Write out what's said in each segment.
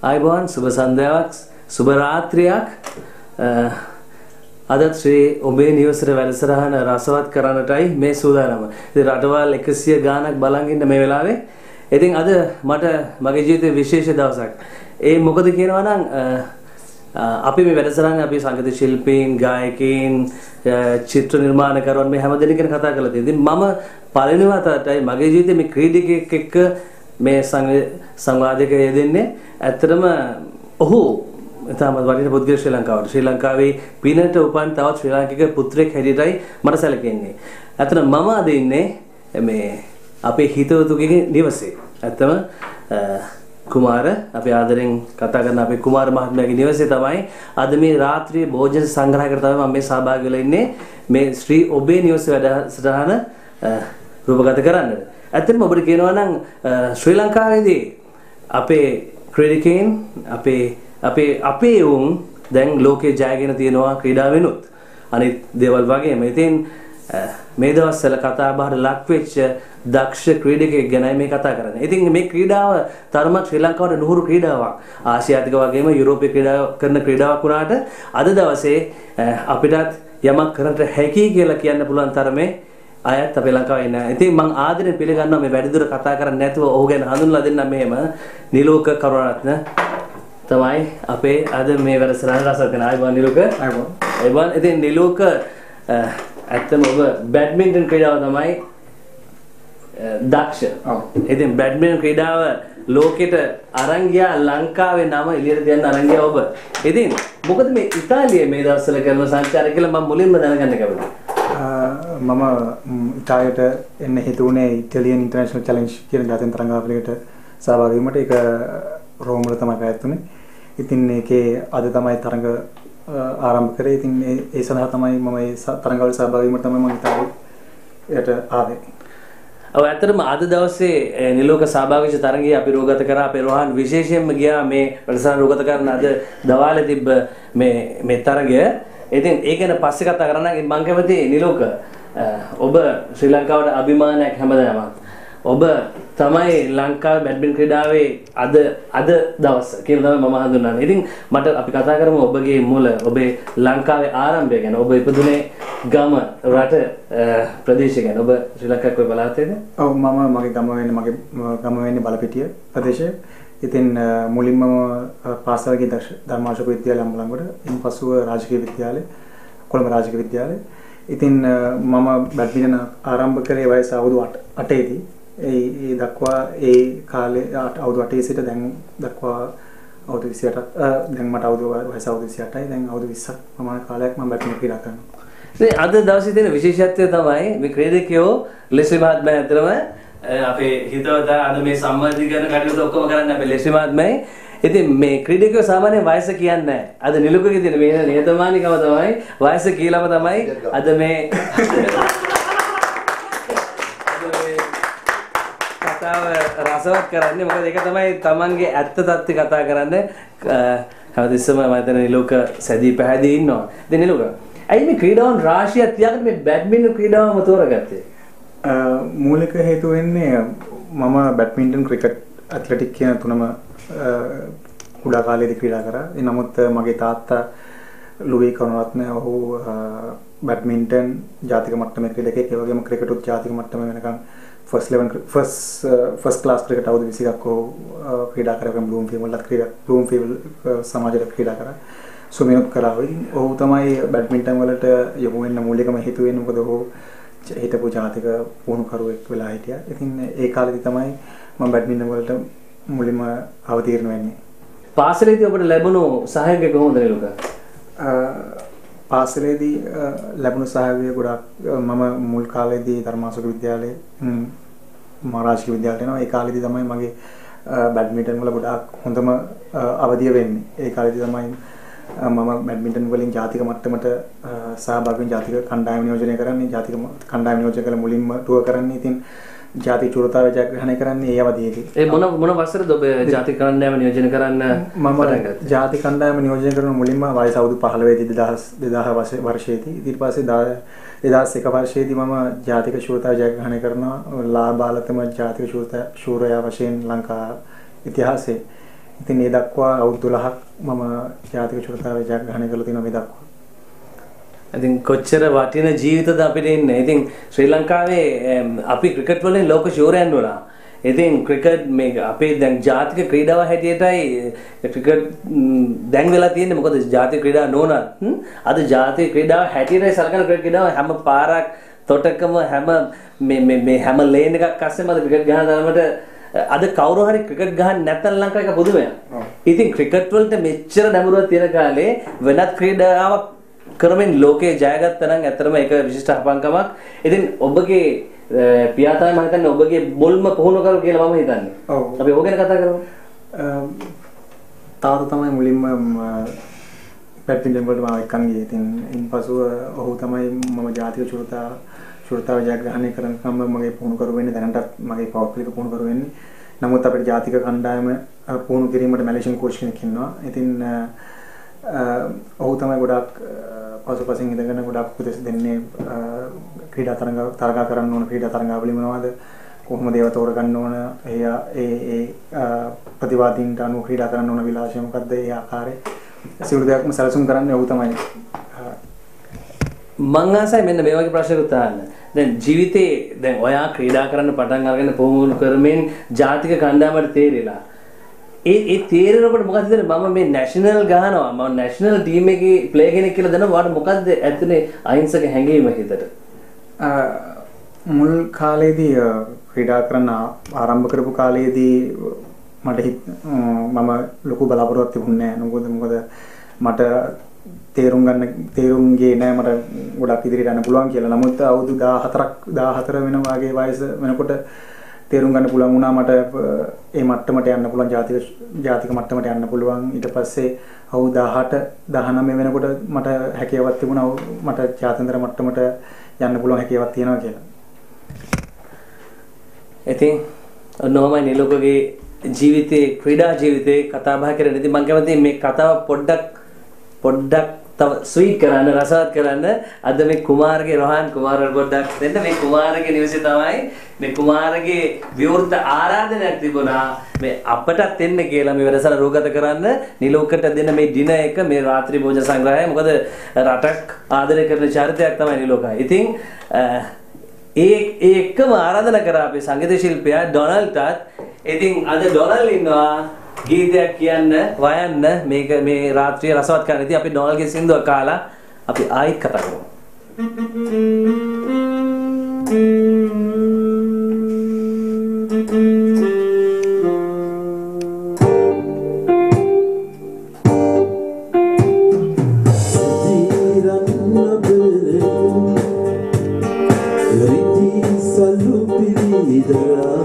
ආයිබෝන් සුබ සන්ධ්‍යාවක් සුබ රාත්‍රියක් අදත් ශ්‍රී ඔබේ නිවසට වැඩසටහන රසවත් කරන්නටයි මේ සූදානම. ඉතින් රටවල් 100 ගාණක් බලන් ඉන්න මේ වෙලාවේ. ඉතින් අද මට මගේ ජීවිතේ විශේෂ දවසක්. ඒ මොකද කියනවා නම් අපි මේ වැඩසටහන අපි සංගීත ශිල්පීන්, ගායකයින්, චිත්‍ර නිර්මාණකරුවන් මේ හැමදෙනෙක් ගැන කතා කරලා තියෙනවා. ඉතින් මම පළවෙනි වතාවටයි මගේ ජීවිතේ මේ ක්‍රීඩකයෙක් එක්ක මේ සංවාදයක යෙදෙන්නේ. ඇත්තටම ඔහු ඉතාමත් වටින පුද්ගල ශ්‍රී ලංකාවට. ශ්‍රී ලංකාවේ පිනට උපන් තවත් ශ්‍රී ලාංකික පුත්‍රයෙක් හැටියටයි මට සැලකෙන්නේ. ඇත්තට මම අද ඉන්නේ මේ අපේ හිතවතුගේ නිවසේ. ඇත්තම කුමාර අපි ආදරෙන් කතා කරන අපේ කුමාර මහත්මයාගේ නිවසේ තමයි අද මේ රාත්‍රියේ භෝජන සංග්‍රහයකට තමයි මම මේ සහභාගී වෙලා ඉන්නේ මේ ශ්‍රී ඔබේ නිවසේ වැඩසටහන රූපගත කරන්න. ඇත්තටම ඔබට කියනවා නම් ශ්‍රී ලංකාවේදී අපේ ක්‍රීඩකයන් අපේ අපේ අපේ උන් දැන් ලෝකේ ජයගෙන තියෙනවා ක්‍රීඩාවෙනුත් අනිත් දේවල් වගේම. ඉතින් මේ දවස්වල කතා බහට ලක් වෙච්ච දක්ෂ ක්‍රීඩකයෙක් ගැනයි මේ කතා කරන්නේ. ඉතින් මේ ක්‍රීඩාව තරමක් ශ්‍රී ලංකාවට නුහුරු ක්‍රීඩාවක්. ආසියාතික වගේම යුරෝපීය ක්‍රීඩා කරන ක්‍රීඩාවක් වුණාට අද දවසේ අපිටත් යමක් කරන්න හැකි කියලා කියන්න පුළුවන් තරමේ අයත් අපේ ලංකාවේ ඉන්න. ඉතින් මම ආදරෙන් පිළිගන්නවා මේ වැඩිදුර කතා කරන්නේ නැතුව ඔහු ගැන හඳුන්වලා දෙන්න මෙහෙම නිලෝක කරුණාරත්න තමයි අපේ අද මේ වැඩසටහන රස කරන අයවන් නිලෝක. අයවන්. අයවන් ඉතින් නිලෝක ඇත්තම ඔබ බැඩ්මින්ටන් ක්‍රීඩාව තමයි දක්ෂ. ඔව්. ඉතින් බැඩ්මින්ටන් ක්‍රීඩාව ලෝකෙට අරන් ගියා ලංකාවේ නම එළියට තියන්න අරන් ගියා ඔබ. ඉතින් මොකද මේ ඉතාලියේ මේ දවස්වල කරන සංචාරය කියලා මම මුලින්ම දැනගන්න කැමතියි. මම ඉතාලියට එන්න හිතුනේ ඉටලියන් ඉන්ටර්නැෂනල් චැලෙන්ජ් කියන ජාතික තරඟාවලියට සහභාගී වීමට ඒක රෝම වල තමයි පැවැත්වුනේ. ඉතින් ඒකේ අද තමයි තරඟ ආරම්භ කරේ. ඉතින් ඒ සඳහා තමයි මම ඒ තරඟවල සහභාගී වීමට තමයි මම ඉතාලියට ආවේ. ඔව් ඇත්තටම අද දවසේ නිලෝක සහභාගීච්ච තරඟය අපි රෝගත කරා අපේ රෝහන් විශේෂයෙන්ම ගියා මේ වැඩසටහන රෝගත කරන අද දවාලේ තිබ්බ මේ මේ තරඟය. ඉතින් ඒ ගැන පස්සේ කතා කරන්න මම කැමති නිලෝක ඔබ ශ්‍රී ලංකාවට අභිමානයක් හැමදාමත්. ඔබ තමයි ලංකාවේ බැඩ්මින්ටන් ක්‍රීඩාවේ අද අද දවස කියලා තමයි මම හඳුන්වන්නේ. ඉතින් මට අපි කතා කරමු ඔබගේ මුල ඔබේ ලංකාවේ ආරම්භය ගැන. ඔබ ඉපදුනේ ගම රට ප්‍රදේශය ගැන. ඔබ ශ්‍රී ලංකාවේ කොයි පළාතේද? ඔව් මම මගේ ගම වෙන්නේ මගේ ගම වෙන්නේ බලපිටිය ප්‍රදේශය. ඉතින් මුලින්ම පාසල් ගිය ධර්මාශෝක විද්‍යාලය අම්බලන්ගොඩ. ඉන්පසුව රාජකීය විද්‍යාලය කොළඹ රාජකීය විද්‍යාලය. ඉතින් මම බැඩ්මින්ටන් ආරම්භ කරේ වයස අවුරුදු 8 දී. ඒ ඒ දක්වා ඒ කාලේ අවුරුදු 8 සිට දැන් දක්වා අවුරුදු 28ක් දැන් මට අවුරුදු වයස අවුරුදු 28යි දැන් අවුරුදු 20ක් ප්‍රමාණ කාලයක් මම බැඩ්මින්ටන් ක්‍රීඩා කරනවා. ඉතින් අද දවසේ තියෙන විශේෂත්වය තමයි මේ ක්‍රීඩකයෝ ලෙසි මහත්මයා අතරම අපේ හිතවතා අද මේ සම්මාධිකරණ කටයුතු ඔක්කොම කරන්න අපේ ලෙසි මහත්මයි. ඉතින් මේ ක්‍රීඩකයෝ සාමාන්‍යයෙන් වයස කියන්නේ නැහැ. අද නිලුකගේ තියෙන මේ නිහතමානීකම තමයි වයස කියලාම තමයි අද මේ කතාව රසවත් කරන්නේ. මොකද ඒක තමයි Tamanගේ ඇත්ත தත්ති කතා කරන්නේ. හැමතිස්සම මම හිතන්නේ නිලුක සැදී පැහැදී ඉන්නවා. ඉතින් නිලුක ඇයි මේ ක්‍රීඩාවන් රාශියක් තියාගෙන මේ බැඩ්මින්ටන් ක්‍රීඩාවම තෝරගත්තේ? මූලික හේතුව වෙන්නේ මම බැඩ්මින්ටන් ක්‍රිකට් ඇත්ලටික් කියන තුනම කුඩා කාලේදී ක්‍රීඩා කරා. ඒ නමුත් මගේ තාත්තා ලුවී කරුණරත්න ඔහු බැඩ්මින්ටන් ජාතික මට්ටමේ ක්‍රීඩකයෙක්. ඒ වගේම ක්‍රිකටුත් ජාතික මට්ටමේ වෙනකන් first 11 first first class cricket අවුරුදු 21ක් ඔහු ක්‍රීඩා කරගෙන බ්ලූම්ෆීල්ඩ් වලත් ක්‍රීඩා බ්ලූම්ෆීල්ඩ් සමාජයට ක්‍රීඩා කරා. සුමිනුත් කරා. ඔහු තමයි බැඩ්මින්ටන් වලට යොමු වෙන්න මූලිකම හේතුව වෙන්නේ මොකද ඔහු හිටපු ජාතික පුහුණුකරුවෙක් වෙලා හිටියා. ඉතින් ඒ කාලෙදි තමයි මම බැඩ්මින්ටන් වලට මුලින්ම අවතීර්ණ වෙන්නේ. පාසලේදී ඔබට ලැබුණු සහයෝගය කොහොමද නිලුක? පාසලේදී ලැබුණු සහයෝගය ගොඩක් මම මුල් කාලේදී ධර්මාශෝක විද්‍යාලයේ මහරජාගේ විද්‍යාලයට යනවා. ඒ කාලේදී තමයි මගේ බැඩ්මින්ටන් වල ගොඩාක් හොඳම අවධිය වෙන්නේ. ඒ කාලේදී තමයි මම බැඩ්මින්ටන් වලින් ජාතික මට්ටමට සහභාගී ජාතික කණ්ඩායම නියෝජනය කරන්නේ ජාතික කණ්ඩායම නියෝජනය කළ මුලින්ම ටුවර් කරන්නේ ඉතින් ජාතික චුරතාව ජයග්‍රහණය කරන්නේ ඒ අවධියේදී. ඒ මොන මොන වසරද ඔබ ජාතික කණ්ඩායම නියෝජනය කරන්න මම ජාතික කණ්ඩායම නියෝජනය කරන මුලින්ම වයස අවුරුදු 15 දී 2000 2000 වර්ෂයේදී. ඊට පස්සේ 2001 වර්ෂයේදී මම ජාතික ශූරතාව ජයග්‍රහණය කරනවා. ලාබාලතම ජාතික ශූරතා ශූරයා වශයෙන් ලංකා ඉතිහාසයේ. ඉතින් ඒ දක්වා අවුරුදු 12ක් මම ජාතික චුරතාවේ ජයග්‍රහණය කරලා තියෙනවා මේ දක්වා. ඉතින් කොච්චර වටින ජීවිතද අපිට ඉන්නේ. ඉතින් ශ්‍රී ලංකාවේ එම්, අපි ක්‍රිකට් වලින් ලෝක ශූරයන් වුණා. ඉතින් ක්‍රිකට් මේ අපේ දැන් ජාතික ක්‍රීඩාව හැටියටයි ක්‍රිකට් ම්, දැන් වෙලා තියෙන්නේ මොකද ජාතික ක්‍රීඩා නොවනත් හ්ම්? අද ජාතික ක්‍රීඩාව හැටියටයි සලකන ක්‍රිකට් ක්‍රීඩාව හැම පාරක් තොටකම හැම මේ මේ මේ හැම ලේන් එකක් අස්සෙම අද ක්‍රිකට් ගහන තරමට අද කවුරු හරි ක්‍රිකට් ගහන්න නැත්නම් ලංකාවේ පුදුමයක්. ඉතින් ක්‍රිකට් වලට මෙච්චර නැඹුරුවක් තියෙන කාලේ වෙනත් ක්‍රීඩාවක් කරමින් ලෝකේ ජයගත්ත නම් ඇත්තටම ඒක විශිෂ්ට අපංකමක්. ඉතින් ඔබගේ අ, පියා තමයි මම හිතන්නේ ඔබගේ මුල්ම පුහුණු කරු කියලා මම හිතන්නේ. ඔව්. අපි ඕක ගැන කතා කරමු. තාත්තා තමයි මුලින්ම පැඩ්මින්ටන් වලට මාව එක්කන් ගියේ. ඉතින් ඉන්පසුව ඔහු තමයි මම ජාතික චුරතා චුරතාව ජයග්‍රහණය කරනකම් මගේ පුහුණු කරු වෙන්නේ දැනටත් මගේ පෞද්ගලික පුහුණු කරු වෙන්නේ. නමුත් අපිට ජාතික කණ්ඩායම අ, පුහුණු කිරීමට මැලේසියන් කෝච් කෙනෙක් ඉන්නවා. ඉතින් අ, අ, ඔහු තමයි ගොඩක් අ, පසුපසින් ඉඳගෙන ගොඩක් උපදෙස් දෙන්නේ අ, ක්‍රීඩා තරඟ තරගා කරන්න ඕන ක්‍රීඩා තරඟාවලිය මොනවද කොහොමද ඒවා තෝරගන්න ඕන ඒ ඒ ඒ අ, ප්‍රතිවාදීන්ට අනුව ක්‍රීඩා කරන්න ඕන විලාසය මොකද්ද ඒ ආකාරයේ සියලු දෙයක්ම සැලසුම් කරන්නේ ඔහු තමයි අ, මං ආසයි මෙන්න මේ වගේ ප්‍රශ්නයක් අහන්න. දැන් ජීවිතේ දැන් ඔයා ක්‍රීඩා කරන්න පටන් අරගෙන පුහුණු කරමින් ජාතික කණ්ඩායමට තේරිලා. ඒ ඒ තේරෙනකොට මොකද හිතන්නේ? මම මේ නැෂනල් ගහනවා. මම නැෂනල් ටීම් එකේ ප්ලේ කෙනෙක් කියලා දන්නවා වාට මොකද්ද ඇතුලේ අහිංසක හැඟීම හිතට? අ, මුල් කාලේදී අ, ක්‍රීඩා කරන්න ආ- ආරම්භ කරපු කාලයේදී මට හිත අ, මම ලොකු බලාපොරොත්තු තිබුණේ නැහැ. මොකද මොකද මට තේරුම් ගන්න තේරුම් ගියේ නැහැ මට ගොඩක් ඉදිරියට යන්න පුළුවන් කියලා. නමුත් අවුරුදු 14ක් 14 වෙන වගේ වයස වෙනකොට තේරුම් ගන්න පුළුවන් වුණා මට අ, ඒ මට්ටමට යන්න පුළුවන් ජාතික ජාතික මට්ටමට යන්න පුළුවන්. ඊට පස්සේ අවුරුදු 18 19 වෙනකොට මට හැකියාවක් තිබුණා මට ජාත්‍යන්තර මට්ටමට යන්න පුළුවන් හැකියාවක් තියෙනවා කියලා. ඉතින් ඔන්නෝමයි නිලෝකගේ ජීවිතේ ක්‍රීඩා ජීවිතේ කතා බහ කරන්න. ඉතින් මම කැමතියි මේ කතාව පොඩ්ඩක් පොඩ්ඩක් තව ස්වීට් කරන්න රසවත් කරන්න. අද මේ කුමාරගේ රොහන් කුමාරවල් පොඩ්ඩක් දෙන්න. මේ කුමාරගේ නිවසේ තමයි මේ කුමාරගේ විවෘත ආරාධනයක් තිබුණා. මේ අපටත් එන්න කියලා මේ වැඩසටහන රූගත කරන්න. නිලෝකට දෙන්න මේ ඩිනර් එක මේ රාත්‍රී භෝජන සංග්‍රහය. මොකද රටක් ආදරය කරන චරිතයක් තමයි නිලෝකා. ඉතින් අ, ඒ ඒ එක්කම ආරාධනා කරා අපේ සංගීත ශිල්පියා ඩොනල්ට්ටත් ඉතින් අද ඩොනල් ඉන්නවා. ගීතයක් කියන්න වයන්න මේක මේ රාත්‍රිය රසවත් කරන්න. ඉතින් අපි ඩොනල්ගේ සින්දුවක් කාලා අපි ආයිත් කතා කරමු. මගේ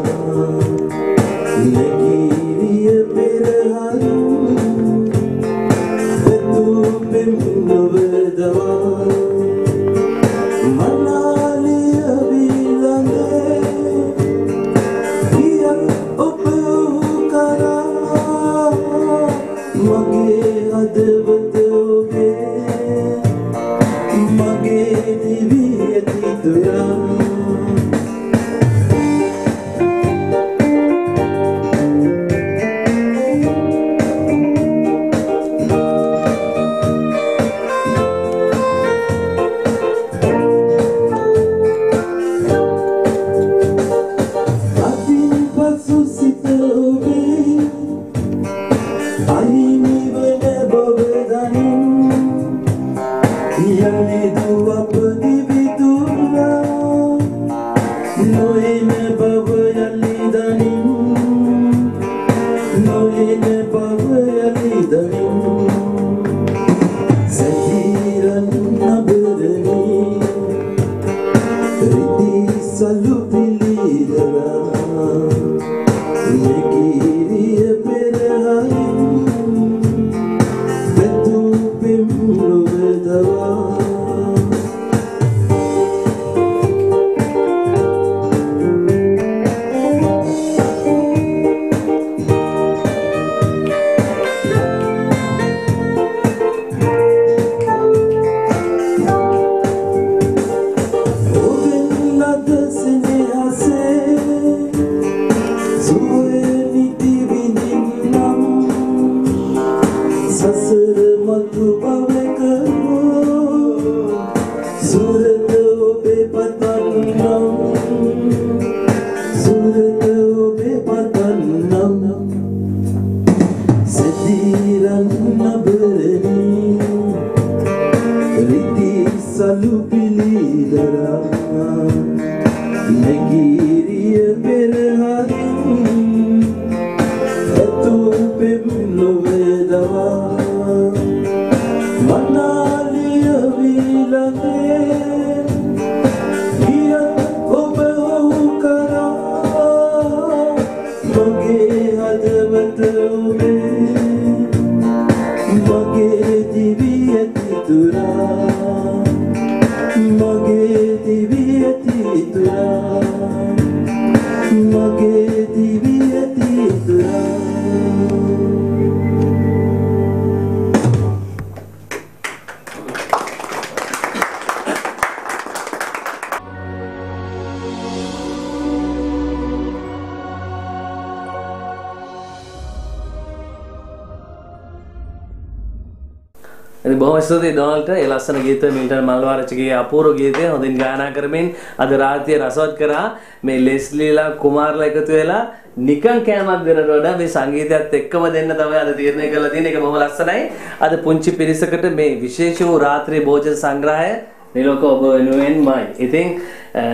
ඉතින් බොහොම ස්තුතියි ඩොනල්ට ඒ ලස්සන ගීතය මිල්ටන් මල්වාරච්චගේ අපූර්ව ගීතය හොඳින් ගායනා කරමින් අද රාත්‍රිය රසවත් කරා මේ ලෙස්ලිලා කුමාර්ලා එකතු වෙලා නිකන් කෑමක් දෙනට වඩා මේ සංගීතයත් එක්කම දෙන්න තමයි අද තීරණය කරලා තියෙන එක බොහොම ලස්සනයි. අද පුංචි පිරිසකට මේ විශේෂ වූ රාත්‍රී භෝජන සංග්‍රහය නිලෝක ඔබ වෙනුවෙන්මයි. ඉතින්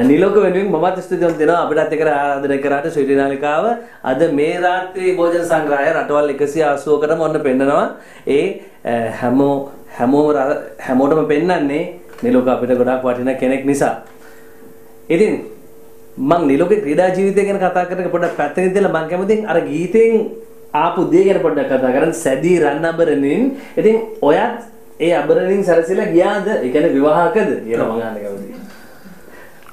නිලෝක වෙනුවෙන් මමත් ස්තුතිවන්ත දෙනවා අපිටත් එක්ක ආරාධනා කරාට ශ්‍රී නාලිකාව අද මේ රාත්‍රී භෝජන සංග්‍රහය රටවල් 180කටම ඔන්න පෙන්නනවා. ඒ හැමෝ හැමෝම හැමෝටම පෙන්වන්නේ නිලෝක අපිට ගොඩාක් වටින කෙනෙක් නිසා. ඉතින් මං නිලෝකේ ක්‍රීඩා ජීවිතය ගැන කතා කරනකොට පොඩ්ඩක් පැත්තකින් දාලා මං කැමතියි අර ගීතෙන් ආපු දේ ගැන පොඩ්ඩක් කතා කරන්න සැදී රන්නබරනින් ඉතින් ඔයත් ඒ අබරනින් සැරසිලා ගියාද? ඒ කියන්නේ විවාහකද කියලා මං අහන්න කැමතියි.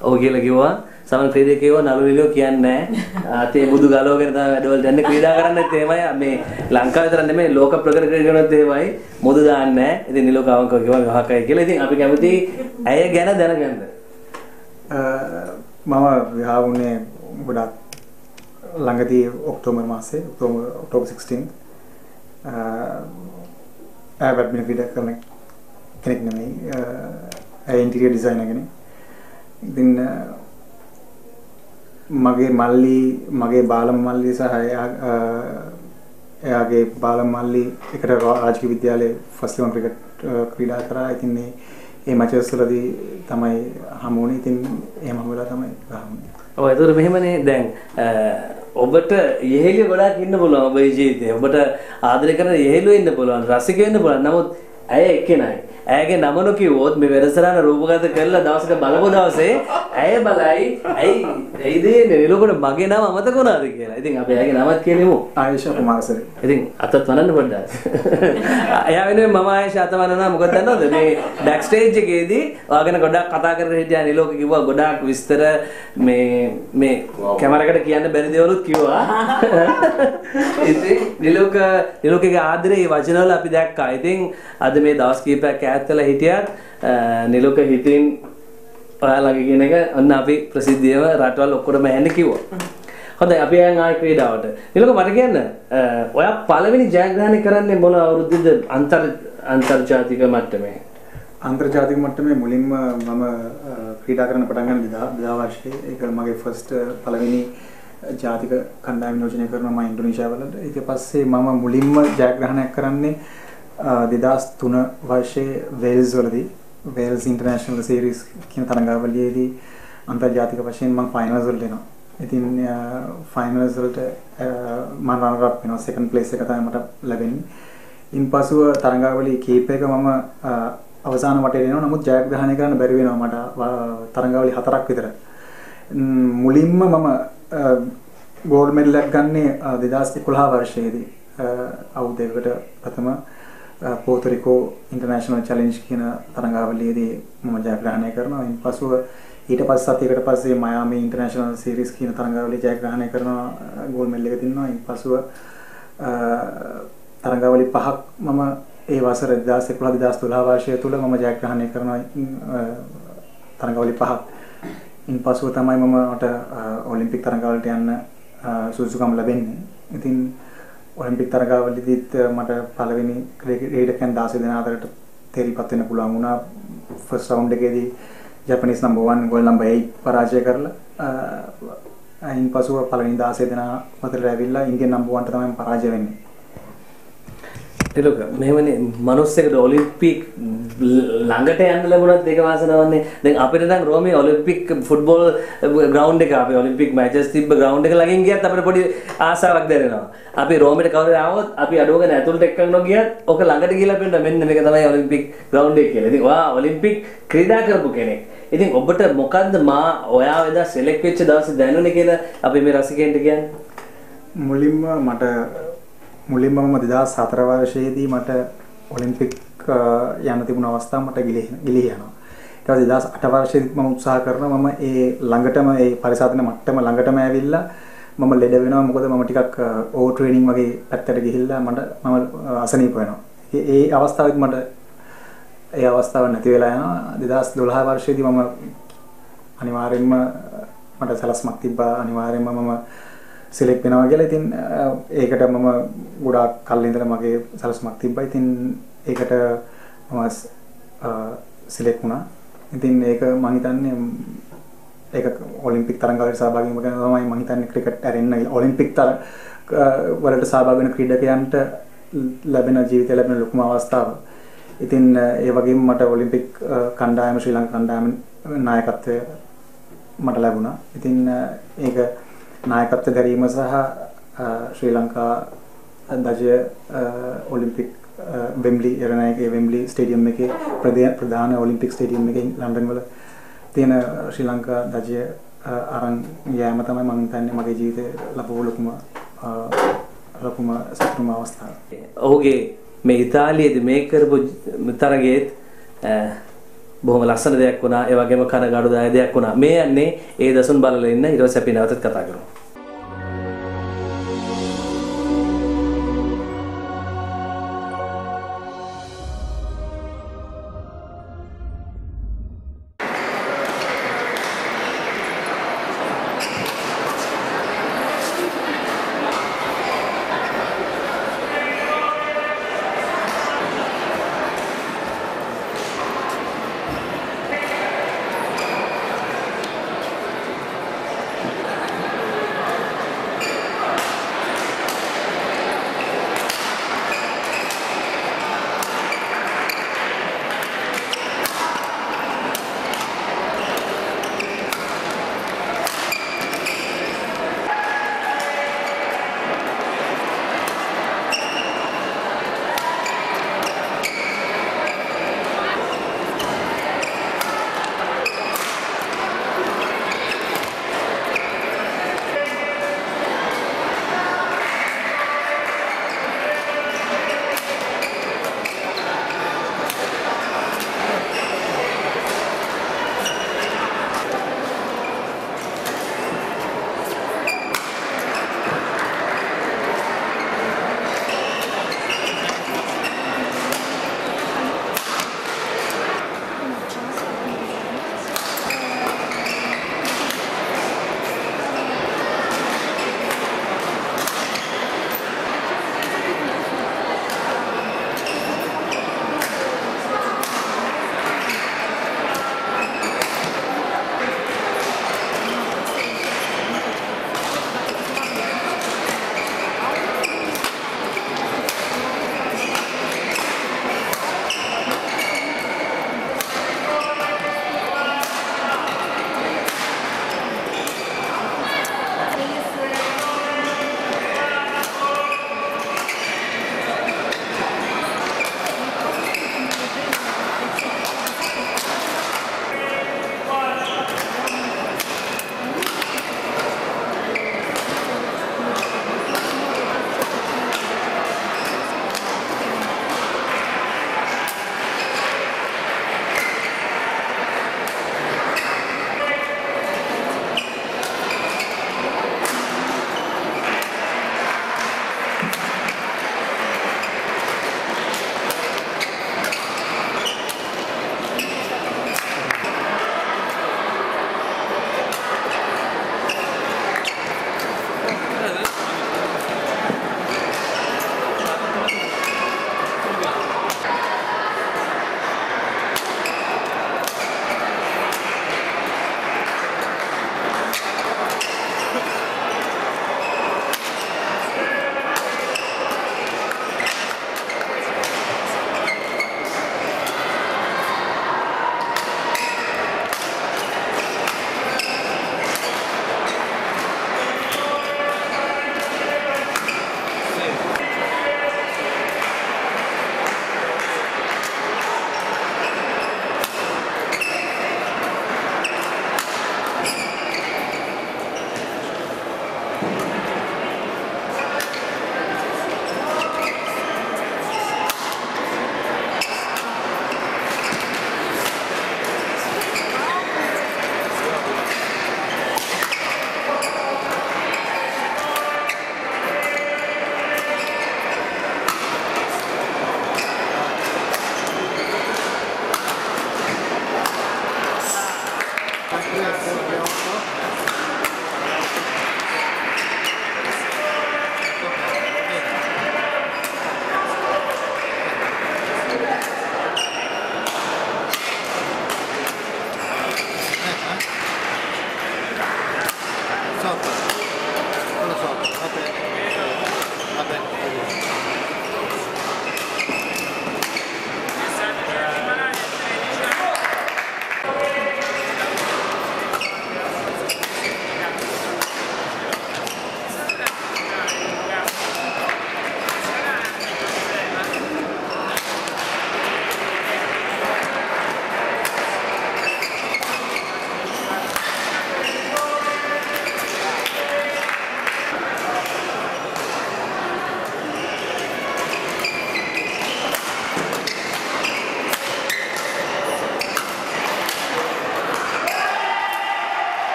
ඔව් කියලා කිව්වා. සමන් ක්‍රීඩේ කිව්වා නළු නිලියෝ කියන්නේ නැහැ. අතේ බුදු ගලවගෙන තමයි වැඩවලට යන්නේ ක්‍රීඩා කරන්නත් එහෙමයි. මේ ලංකාවේ විතර නෙමෙයි ලෝක ප්‍රකට ක්‍රීඩකනොත් එහෙමයි. මොදු දාන්නේ නැහැ. ඉතින් නිලෝක අවංකව කිව්වා විවාහකයි කියලා. ඉතින් අපි කැමති ඇය ගැන දැනගන්න. මම විවාහ වුණේ ගොඩක් ළඟදී ඔක්තෝබර් මාසේ ඔක්තෝබර් ඔක්තෝබර් 16 අ බැඩ්මින්ටන් ක්‍රීඩා කරන කෙනෙක් නෙමෙයි ඇය ඉන්ටීරියර් ඩිසයිනර් කෙනෙක් ඉතින් මගේ මල්ලි මගේ බාලම මල්ලි සහ එයාගේ බාලම මල්ලි එකට රාජකීය විද්‍යාලයේ ෆස්ට් ලෙවල් ක්‍රිකට් ක්‍රීඩා කරා. ඉතින් මේ මේ මැචස් වලදී තමයි හමු වුණේ. ඉතින් එහෙම හමු වෙලා තමයි ගහන්නේ. ඔව් ඒතර මෙහෙමනේ දැන් ඔබට යෙහෙලිය ගොඩාක් ඉන්න පුළුවන් ඔබේ ජීවිතේ. ඔබට ආදරය කරන යෙහෙලියෝ ඉන්න පුළුවන්. රසිකයෝ ඉන්න පුළුවන්. නමුත් ඇය එක්කෙනයි. ඇයගේ නම නොකියුවොත් මේ වැඩසටහන රූපගත කරලා දවසක බලපු දවසේ ඇය බලයි ඇයි ඇයිද නිලොකට මගේ නම අමතක වුණාද කියලා. ඉතින් අපි ඇයගේ නමත් කියනෙමු. ආයේෂා කුමාරසිරි. ඉතින් අතත් වනන්න පොඩ්ඩක්. එයා වෙනුවෙන් මම ආයේෂා අත වනනවා මොකද දන්නවද මේ බෑක් ස්ටේජ් එකේදී ඔයාගෙන ගොඩක් කතා කරගෙන හිටියා නිලෝක කිව්වා ගොඩාක් විස්තර මේ මේ කැමරකට කියන්න බැරි දේවලුත් කිව්වා. ඉතින් නිලෝක නිලෝකගේ ආදරේ වචනවල අපි දැක්කා. ඉතින් අද මේ දවස් කීපයක් ඈත් වෙලා හිටියත් නිලෝක හිතින් ඔයාලගේ කියන එක ඔන්න අපි ප්‍රසිද්ධියම රටවල් ඔක්කොටම ඇහෙන්න කිව්වා. හොඳයි අපි යන් ආයි ක්‍රීඩාවට. නිලෝක මට කියන්න ඔයා පළවෙනි ජයග්‍රහණය කරන්නේ මොන අවුරුද්දේද අන්තර් අන්තර්ජාතික මට්ටමේ? අන්තර්ජාතික මට්ටමේ මුලින්ම මම ක්‍රීඩා කරන්න පටන් ගන්න 2000 වර්ෂයේ ඒක මගේ ෆස්ට් පළවෙනි ජාතික කණ්ඩායම නියෝජනය කරනවා මම ඉන්ඩෝනේසියාව වලට. ඊට පස්සේ මම මුලින්ම ජයග්‍රහණයක් කරන්නේ 2003 වර්ෂයේ වේල්ස් වලදී වේල්ස් ඉන්ටර්නැෂනල් සීරීස් කියන තරඟාවලියේදී අන්තර්ජාතික වශයෙන් මම ෆයිනල්ස් වලට එනවා. ඉතින් ෆයිනල්ස් වලට මම රනර් අප් වෙනවා සෙකන්ඩ් ප්ලේස් එක තමයි මට ලැබෙන්නේ. ඉන්පසුව තරඟාවලි කීපයක මම අවසාන වටේට එනවා. නමුත් ජයග්‍රහණය කරන්න බැරි වෙනවා මට තරඟාවලි හතරක් විතර. මුලින්ම මම ගෝල්ඩ් මෙඩලයක් ගන්නේ 2011 වර්ෂයේදී අවුරුද්දකට ප්‍රථම පෝතරිකෝ ඉන්ටර්නැෂනල් චැලෙන්ජ් කියන තරඟාවලියේදී මම ජයග්‍රහණය කරනවා. ඉන්පසුව ඊට පස්සේ සතියකට පස්සේ මයාමි ඉන්ටර්නැෂනල් සීරීස් කියන තරඟාවලිය ජයග්‍රහණය කරනවා ගෝල්ඩ් මෙඩල් එක දිනනවා. ඉන්පසුව තරඟාවලි පහක් මම ඒ වසර 2011 2012 වර්ෂය තුල මම ජයග්‍රහණය කරනවා තරඟාවලි පහක්. ඉන්පසුව තමයි මම මට ඔලිම්පික් තරඟාවලට යන්න සුදුසුකම් ලැබෙන්නේ. ඉතින් ඔලිම්පික් තරගාවලියදීත් මට පළවෙනි ක්‍රීඩකයන් 16 දෙනා අතරට තේරිපත් වෙන්න පුළුවන් වුණා. ෆස්ට් රවුන්ඩ් එකේදී ජපනීස් නම්බර් 1 ගෝල් නම්බර් 8 පරාජය කරලා අයින් පසුව පළවෙනි 16 දෙනා අතරට ඇවිල්ලා ඉන්දියන් නම්බර් 1ට තමයි පරාජය වෙන්නේ. එලොක මෙහෙමනේ මනුස්සයෙකුට ඔලිම්පික් ළඟට යන්න ලැබුණත් ඒක වාසනාවන්නේ දැන් අපිට නම් රෝමේ ඔලිම්පික් ෆුට්බෝල් ග්‍රවුන්ඩ් එක අපි ඔලිම්පික් මැචස් තිබ්බ ග්‍රවුන්ඩ් එක ළඟින් ගියත් අපිට පොඩි ආසාවක් දැනෙනවා අපි රෝමෙට කවුරු ආවොත් අපි අඩුවගෙන ඇතුළට එක්කන් නොගියත් ඔක ළඟට ගිහලා පෙන්න මෙන්න මේක තමයි ඔලිම්පික් ග්‍රවුන්ඩ් එක කියලා. ඉතින් ඔයා ඔලිම්පික් ක්‍රීඩා කරපු කෙනෙක්. ඉතින් ඔබට මොකද්ද මා ඔයා එදා සෙලෙක්ට් වෙච්ච දවසේ දැනුනේ කියලා අපි මේ රසිකයන්ට කියන්නේ? මුලින්ම මට මුලින්ම මම 2004 වර්ෂයේදී මට ඔලිම්පික් යන්න තිබුණ අවස්ථාව මට ගිලී යනවා. ඊට පස්සේ 2008 වර්ෂයේදීත් මම උත්සාහ කරනවා මම ඒ ළඟටම ඒ පරිසාධන මට්ටම ළඟටම ඇවිල්ලා මම ලෙඩ වෙනවා මොකද මම ටිකක් ඕවර් ට්‍රේනින් වගේ පැත්තට ගිහිල්ලා මට මම අසනීප වෙනවා. ඒ අවස්ථාවෙත් මට ඒ අවස්ථාව නැති වෙලා යනවා 2012 වර්ෂයේදී මම අනිවාර්යෙන්ම මට සලස්මක් තිබ්බා අනිවාර්යෙන්ම මම සිලෙක්ට් වෙනවා කියලා. ඉතින් ඒකට මම ගොඩාක් කල් ඉඳලා මගේ සලස්මක් තිබ්බා. ඉතින් ඒකට මම සිලෙක්ට් වුණා. ඉතින් ඒක මම හිතන්නේ ඒක ඔලිම්පික් තරඟවලට සහභාගී වීම ගැන තමයි මම හිතන්නේ ක්‍රිකට් ඇරෙන්න ඔලිම්පික් තර වලට සහභාගී වෙන ක්‍රීඩකයන්ට ලැබෙන ජීවිතය ලැබෙන ලොකුම අවස්ථාව. ඉතින් ඒ වගේම මට ඔලිම්පික් කණ්ඩායම ශ්‍රී ලංකා කණ්ඩායම නායකත්වය මට ලැබුණා. ඉතින් ඒක නායකත්ව දැරීම සහ ශ්‍රී ලංකා දජය ඔලිම්පික් වෙම්ලි එරණයගේ වෙම්ලි ස්ටේඩියම් එකේ ප්‍රධාන ඔලිම්පික් ස්ටේඩියම් එකේ ලන්ඩන් වල තියෙන ශ්‍රී ලංකා දජය අරන් යෑම තමයි මම හිතන්නේ මගේ ජීවිතේ ලැබුව ලොකුම ලොකුම සතුටුම අවස්ථාව. ඔහුගේ මේ ඉතාලියේදී මේ කරපු තරගයේත් බොහොම ලස්සන දෙයක් වුණා. ඒ වගේම කනගාටුදායක දෙයක් වුණා. මේ යන්නේ ඒ දසුන් බලලා ඉන්න ඊට පස්සේ අපි නැවතත් කතා කරමු.